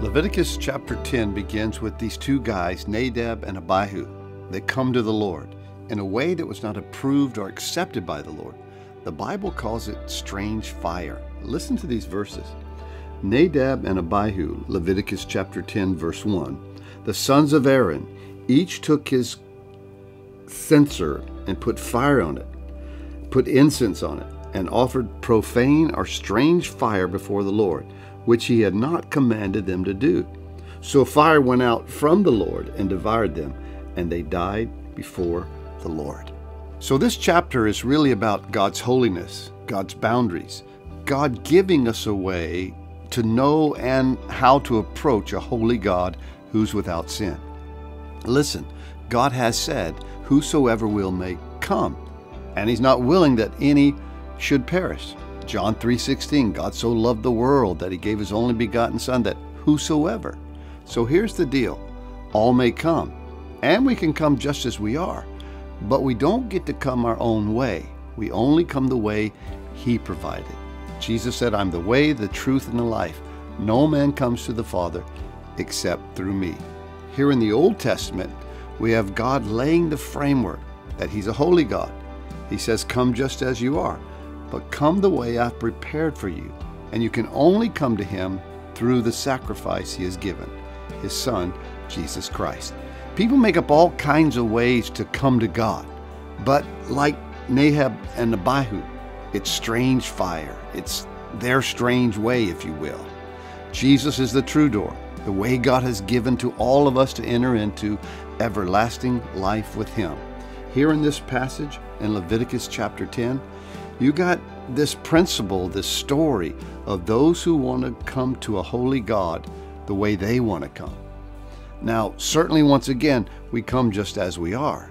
Leviticus chapter 10 begins with these two guys, Nadab and Abihu. They come to the Lord in a way that was not approved or accepted by the Lord. The Bible calls it strange fire. Listen to these verses. Nadab and Abihu, Leviticus chapter 10, verse 1. The sons of Aaron, each took his censer and put fire on it, put incense on it, and offered profane or strange fire before the Lord which he had not commanded them to do. So fire went out from the Lord and devoured them, and they died before the Lord. So this chapter is really about God's holiness, God's boundaries, God giving us a way to know and how to approach a holy God who's without sin. Listen, God has said, Whosoever will may come, and He's not willing that any should perish. John 3:16, God so loved the world that he gave his only begotten son that whosoever. So here's the deal. All may come, and we can come just as we are, but we don't get to come our own way. We only come the way he provided. Jesus said, I'm the way, the truth, and the life. No man comes to the Father except through me. Here in the Old Testament, we have God laying the framework that He's a holy God. He says, Come just as you are but come the way I've prepared for you. And you can only come to Him through the sacrifice He has given, His Son, Jesus Christ. People make up all kinds of ways to come to God, but like Nadab and Abihu, it's strange fire. It's their strange way, if you will. Jesus is the true door, the way God has given to all of us to enter into everlasting life with Him. Here in this passage in Leviticus chapter 10, you got this principle, this story of those who want to come to a holy God the way they want to come. Now, certainly, once again, we come just as we are.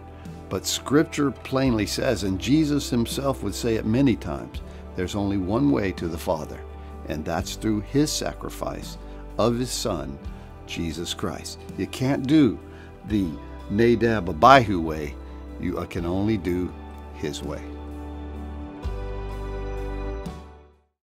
But Scripture plainly says, and Jesus himself would say it many times, there's only one way to the Father, and that's through his sacrifice of his Son, Jesus Christ. You can't do the Nadab Abihu way, you can only do his way.